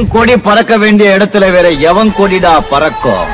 என் கொடி பறக்க வேண்டிய இடத்துல வேற எவன் கொடிடா பறக்கும்?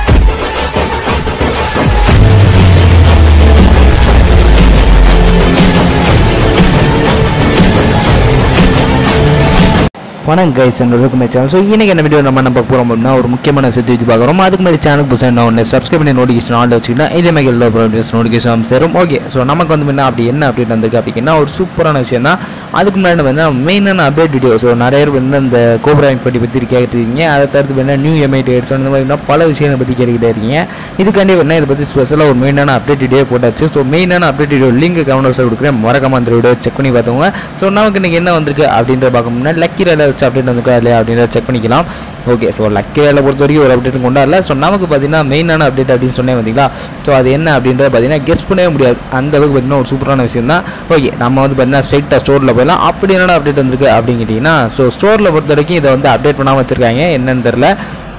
வணக்கம் guys welcome my channel so இன்னைக்கு என்ன வீடியோ நம்ம நம்ம போகிறோம் அப்படின்னா ஒரு முக்கியமான செட் வச்சு பார்க்குறோம். அதுக்கு முன்னாடி சேனலுக்கு புதுசாக என்ன ஒன்று சப்ஸ்கிரைப் பண்ணி நோட்டிஃபிகேஷன் ஆல் வச்சுக்கிட்டா இதே மாதிரி எல்லா ப்ராடக்ட்ஸ் நோட்டிஃபிகேஷன் சேரும். ஓகே ஸோ நமக்கு வந்து என்ன அப்படி என்ன அப்டேட் வந்திருக்கு அப்படின்னா ஒரு சூப்பரான விஷயம் தான் அதுக்கு முன்னாடி வந்து மெயினான அப்டேட் வீடியோ ஸோ நிறைய பேர் வந்து அந்த கோப்ரா இன்ஃபர்ட்டி பற்றி கேட்டுருக்கீங்க. அதை தடுத்து வேணா நியூ எம்ஐ டேட்ஸ் அந்த மாதிரி பல விஷயங்களை பற்றி கேட்டுக்கிட்டே இருக்கீங்க. இதுக்காண்டி வந்து இதை பற்றி ஸ்பெஷலாக ஒரு மெயினான அப்டேட் வீடியோ போட்டாச்சு. ஸோ மெயினான அப்டேட் வீடியோ லிங்க் கவுண்டர்ஸில் கொடுக்குறேன். மறக்காம அந்த வீடியோ செக் பண்ணி பார்த்தவங்க ஸோ நமக்கு இன்னைக்கு என்ன வந்திருக்கு அப்படின்ற பார்க்க முன்னாடி லக்கி ரேல ஏதாச்சும் அப்டேட் வந்துக்கா இல்லையா அப்படின்றத செக் பண்ணிக்கலாம். ஓகே ஸோ லக்கி வேலை பொறுத்த வரைக்கும் ஒரு அப்டேட் கொண்டாடல. ஸோ நமக்கு பார்த்தீங்கன்னா மெயினான அப்டேட் அப்படின்னு சொன்னேன் பார்த்தீங்களா ஸோ அது என்ன அப்படின்றத பார்த்தீங்கன்னா கெஸ் பண்ணவே முடியாது. அந்த அளவுக்கு பார்த்தீங்கன்னா ஒரு சூப்பரான விஷயம் தான். ஓகே நம்ம வந்து பார்த்தீங்கன்னா ஸ்ட்ரைட்டாக ஸ்டோரில் போயிடலாம். அப்படி என்னடா அப்டேட் வந்திருக்கு அப்படின்னு கேட்டிங்கன்னா ஸோ ஸ்டோரில் பொறுத்த வரைக்கும் இதை வந்து அப்டேட் பண்ணாமல் வச்சுருக்காங்க. என்னன்னு தெரில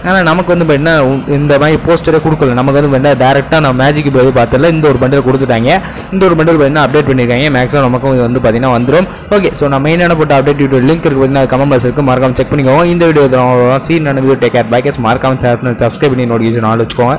ஆனால் நமக்கு வந்து என்ன இந்த மாதிரி போஸ்டரே கொடுக்கல. நமக்கு வந்து என்ன டேரெக்டாக நான் மேஜிக் போய் பார்த்தல இந்த ஒரு பண்டில் கொடுத்துட்டாங்க. இந்த ஒரு பண்டில் என்ன அப்டேட் பண்ணியிருக்காங்க மேக்ஸிமம் நமக்கும் இது வந்து பார்த்தீங்கன்னா வந்துடும் ஓகே ஸோ நான் மெயினான போட்ட அப்டேட் வீடியோ லிங்க் இருக்குது பார்த்தீங்கன்னா கமெண்ட் பாக்ஸ் இருக்கு. மறக்காம செக் பண்ணிக்கோங்க. இந்த video seen video take care packets மறக்காம சப்ஸ்கிரைப் பண்ணி நோட்டிஃபிகேஷன் ஆள் வச்சுக்கோங்க.